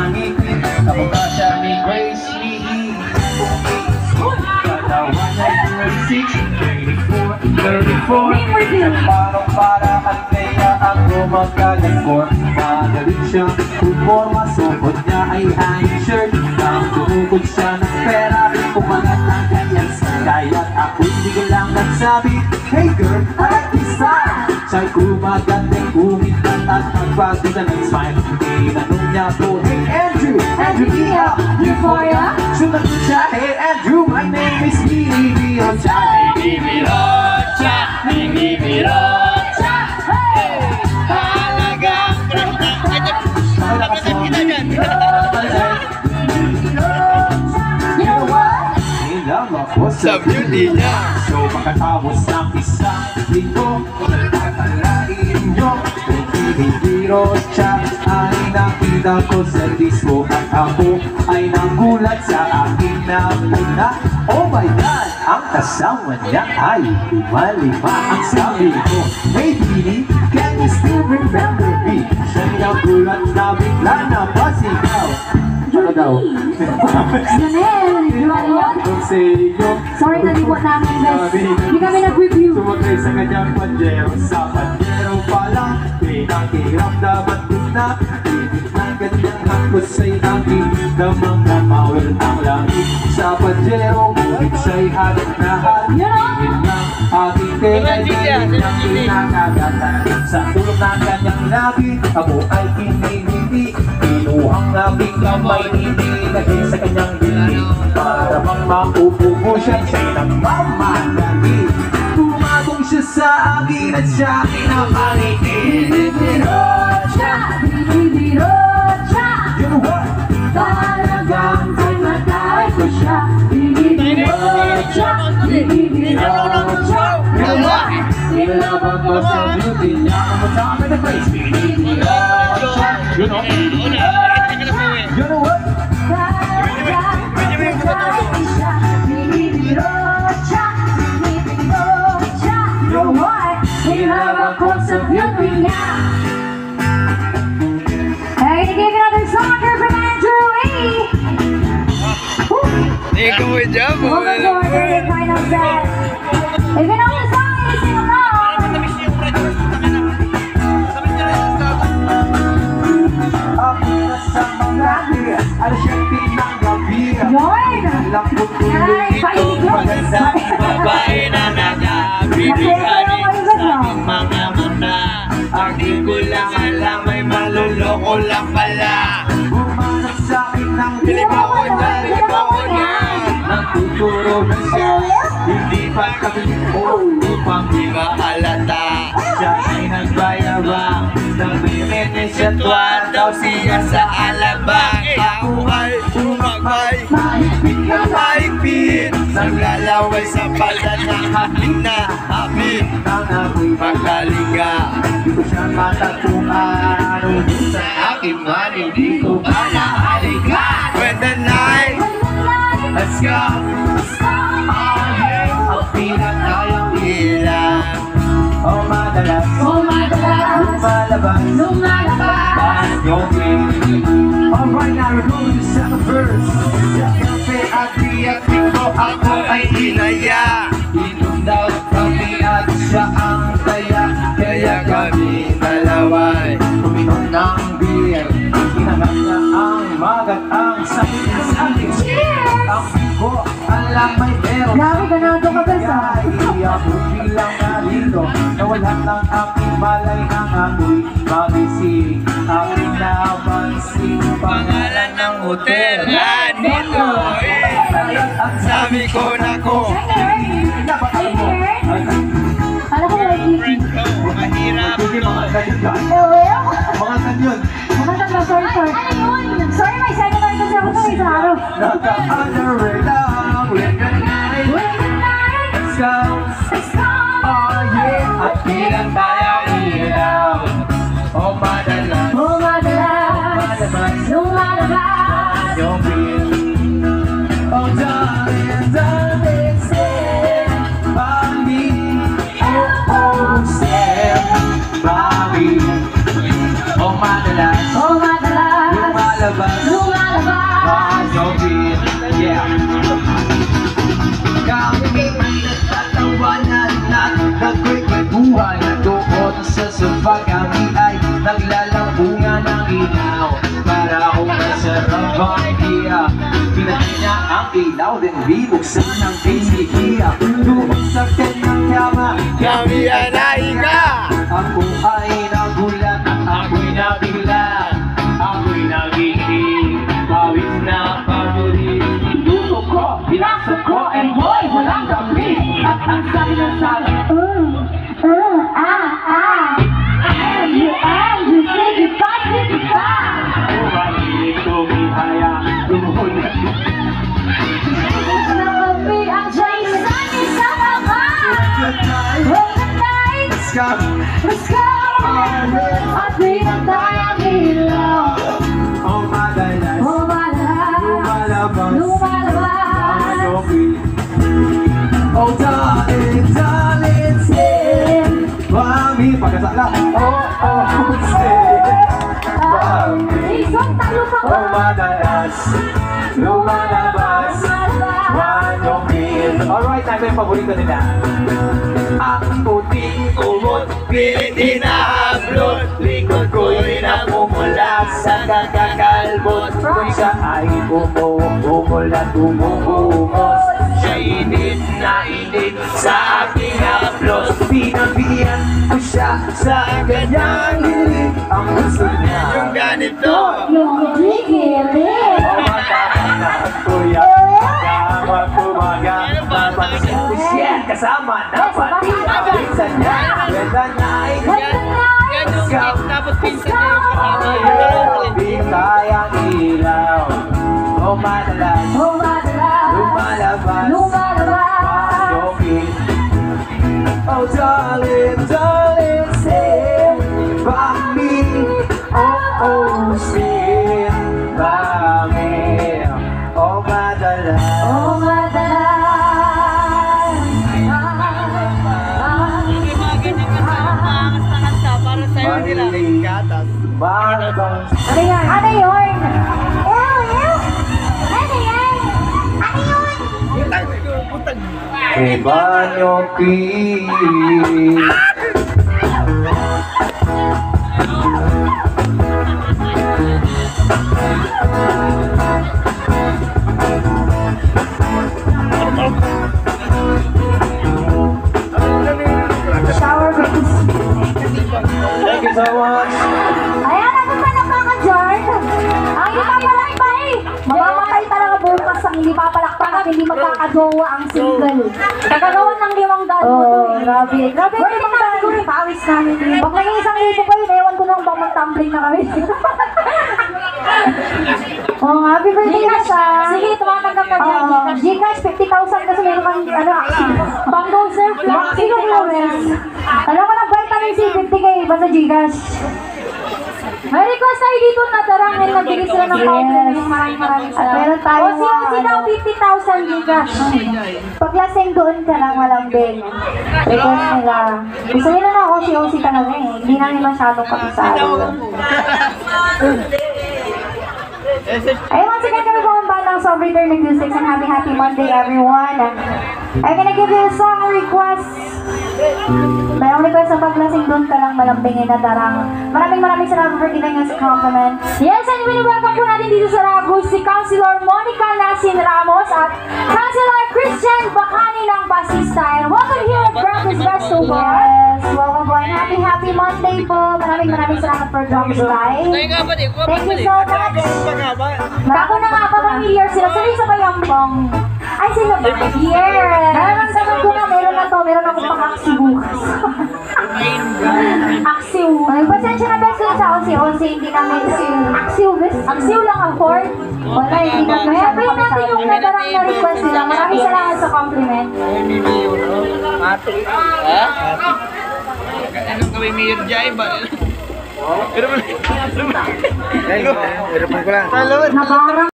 Kamukha siya ni Grace Lee. Katawan ay 36, 34, 34 Parang para at kaya ako magkagagpor Magaling siyang puporma Suot niya ay high shirt. Nang tumukod siya ng pera Umangat ang kanyang Kaya't ako hindi ko lang nagsabi Hey girl, I like this style Siya'y kumagandang umikat at nagpagdita ng smile Tinanong niya ko, Hey Andrew, Andrew Ia, Euphoria Sumagot siya, Hey Andrew, my name is Mimi Birocha Mimi Birocha, Mimi Birocha. Ay, tapos na kita dyan. You know what? Ilang ako Sa beauty niya. So makatapos ng isang linggo Kung siya Ay nakita ko sa disco At ako ay nagulat sa akin na muna Oh my God! Ang kasama niya ay lima-lima Ang sabi ko Hey Dini, can you still remember me? Siya'y nagulat na bigla na pasigaw Ano daw? Janelle, Sorry, nalimutan namin, guys. Hindi kami nag-review. Sumakay sa kanyang panjero Sa panjero pa lang Pinakiramdaman ko na Ibig ng kanyang hangkos ay aking Damang na mawal ang langit. Sa panjero Ibig siya'y halip na o. Ibig ng aking tenay Galing niyang pinakagatan Sa tulong ng kanyang labi Ako ay kiniliti Pinuhang aking kamay Inilagay sa kanyang bibig Para bang mapupugo siya Siya'y nagmamadali Pumagong siya sa akin At siya pinapangiti Binibirocha, binibirocha. You know what? Talagang kay matay ko siya. Binibirocha, binibirocha. You know what? Nilabang ko sa beauty niya Ang matama na face Binibirocha You know? Hindi ka mo dyan. Welcome to our very final set. If you know the song, you sing along. Ko Ay. Magandang Babae na nagabibigani sa mga mata. Ang di ko lang alam ay maluloko lang pala. Na siya Hindi pa kami upang Di ba halata? Siya ay nagbayabang Nagbibitin siya Tuwa daw siya sa alabang. Ako ay umabay Mahigpit ka Mahigpit Naglalaway sa palda ng hapin na hapin Nang ako'y Magalinga Hindi ko siya matatuan. Sa aking man Hindi ko pa nahalikan When the night Let's go yeah Ang pinakayang ilang Oh madalas Oh, madalas, Lumalabas. Lumalabas. Yung Alright, now we're going to second verse. Sa kape at iyakin ko ako ay Inaya. Inom daw kami at siya ang taya Kaya kami dalaway Uminom ng beer. Hinanap niya ang magat ang sakit sa akin Cheers! Alam may meron Grabe, ganado ka ba sa? Kaya ako bilang narito. Nawalan ng aking malay ang ako'y magising Aking napansin Pangalan ng hotel. Nandito Ang Sabi ko na ko. Dapat alam mo Alam ko may ko Mahirap mga ganyan yan Oh, Mga ganyan Maganda na, sorry, sorry. Sorry, may second time kasi ako sa may araw. Naka-under lang ang idea. Pinatay niya ang ilaw Then binuksan ng pinsikiya Doon sa kanyang kama Kami ay nahiga Ako ay nagulat at ako'y nabigla Ako'y nagiging Pawis na pabuli. Luto ko, pinasok ko And boy, walang gabi At ang sabi ng sabi Let's go At pinatay ang ilaw Oh madalas Lumalabas Lumalabas Lumalabas Pagawi Oh darling, darling, say Mami, pagkasala yung paborito nila. Ang puting Umot, pilit hinahablot Likod ko'y namumula sa kakakalbot. Kung siya ay bumubungol at bumubungos Siya init na init sa aking haplos Pinabihan ko siya sa kanyang hiling Ang gusto niya. Yung ganito. Yung dikilit kasama na ang pinsan niya. night When the nights Yan. yung tapos pinsan niya yung kasama Ayaw, di kayang ilaw. O madalas Lumalabas. Lumalabas. Oh darling, darling, gatas Madalas Ano yan? Ano yun? Ew, ew! Ano yan? Ano yun? Putang, putang Ibanyo ki hindi magkakagawa ang single. Kagagawa ng limang daan mo to eh. Grabe. Grabe yung limang daan. Siguro yung pawis namin. Pag naging isang libo pa yun, ewan ko nang bang mag-tumbling na kami. Oh, happy birthday na siya. Sige, tumatanggap ka dyan. Uh, Gcash, 50,000 kasi meron kang, ano, Bango Sir Flex, 50,000. Alam ko ng vitamin C, 50k, basta Gcash. May request tayo dito na darangin nagbigay sila ng compliment. Maraming maraming salamat. At meron tayo. O si Osi daw 50,000 Gcash. Paglasing doon ka lang walang bell. Request nila. Gusto nila na Osi Osi talaga eh. Hindi namin masyadong kapisado. Ay, once again, kami po ang bandang Soul Return Music and happy happy Monday everyone. I'm gonna give you a song request. Lang malambingin na darang. Maraming maraming salamat for giving us a compliment. Yes, and welcome po natin dito sa Ragos si Councilor Monica Nasin Ramos at Councilor Christian Bacani ng Basista. And welcome here at Ragos Festival. Yes, welcome po and happy happy Monday po. Maraming maraming salamat for dropping by. Thank you so much. Kako na nga pa familiar sila. Sila sa bayambong. Ay, sila ba? Yes. Nararamdaman ko na meron na to. Meron akong pang-aksi bukas. Aksiw. Ay, pasensya na best lang sa Osi-Osi. Hindi namin Aksiw, best. Aksiw lang ang chord. Wala, hindi na. Kaya pa natin yung nadarang na request nila. Maraming salamat sa compliment. Ha? Anong gawin mayor dyan ba? Pero mo, pero mo, pero mo ko lang. Nakarang